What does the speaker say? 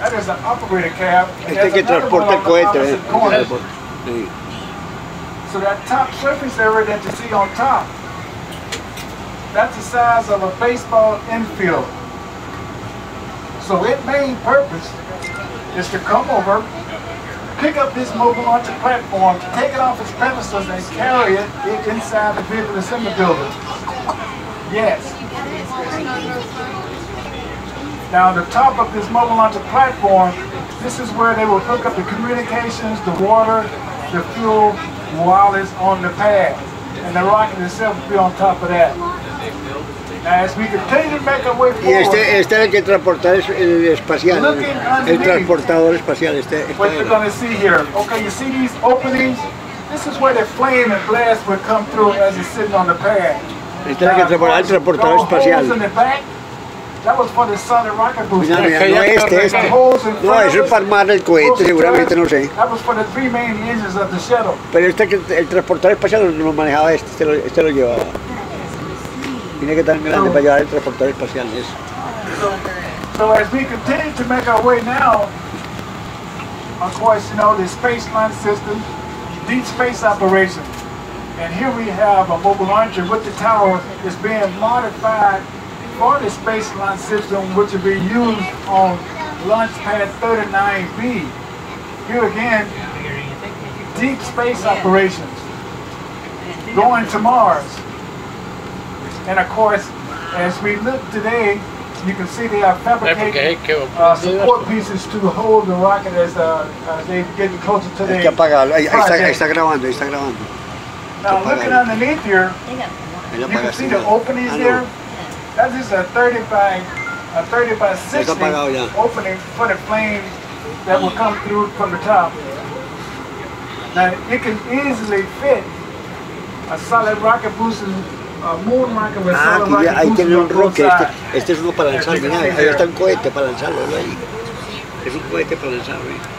That is an operator cab. Este que transporta el cohete, ¿eh? opposite corner. Sí. So that top surface area that you see on top, that's the size of a baseball infield. So its main purpose is to come over, pick up this mobile launcher platform, take it off its premises and carry it inside the vehicle assembly building. Yes. Now the top of this mobile launcher platform, this is where they will hook up the communications, the water, the fuel, while it's on the pad. And the rocket itself will be on top of that. Now as we continue to make our way Y forward, este, este es el que transporta el, el espacial, el, el transportador espacial. Este, este what you're era. gonna see here. Okay, you see these openings? This is where the flame and blast will come through as it's sitting on the pad. Este es el que transporta el transportador Those holes in espacial. The back, that was for the solid rocket booster. Mira, mira, no este, este. The holes in No, eso es para armar el cohete, seguramente, no sé. That was for the three main engines of the shuttle. Pero este que el transportador espacial no lo manejaba este, este lo, este lo llevaba. Mira que tan grande para llevar el transportador espacial. Es. So as we continue to make our way now, of course, you know, the space launch system, deep space operations. And here we have a mobile launcher with the tower is being modified for the space launch system, which will be used on launch pad 39B. Here again, deep space operations, going to Mars. And of course, as we look today, you can see they are fabricating uh, support pieces to hold the rocket as, uh, as they get closer to Hay the que apagarlo. Ahí, ahí está, ahí project. está grabando, ahí está grabando. Now looking underneath here, you can see the openings Ah, there. A 30 by a 30 by 60 opening for the flame that will come through from the top. Now it can easily fit a solid rocket booster, a moon rocket with Ah, solid rocket ahí boosters tiene un roque. Este, este es uno para lanzar. Mira, ahí there. está un cohete para lanzarlo. ¿no? Es un cohete para lanzarlo. ¿eh?